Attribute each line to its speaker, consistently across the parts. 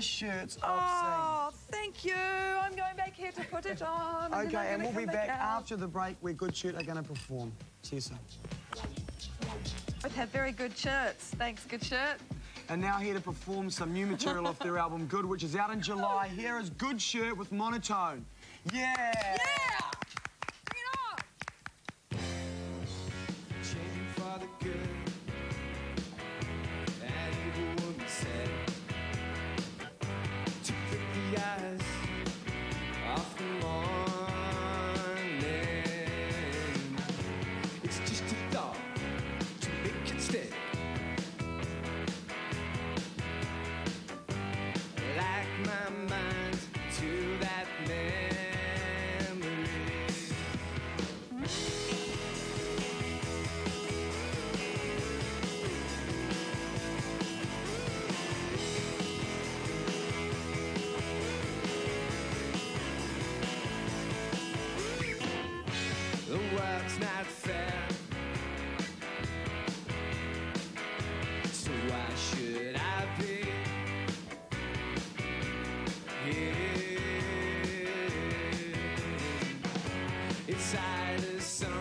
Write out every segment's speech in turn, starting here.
Speaker 1: shirts
Speaker 2: oh, oh, thank you. I'm going back here to put it on. and
Speaker 1: Okay, and we'll be back
Speaker 2: out.
Speaker 1: after the break where Goodshirt are going to perform. See you soon.
Speaker 2: Both have very good shirts. Thanks, good shirt.
Speaker 1: And now here to perform some new material off their album Good, which is out in July. Here is Goodshirt with Monotone. Yeah!
Speaker 2: Yeah!
Speaker 3: Inside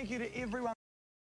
Speaker 1: Thank you to everyone.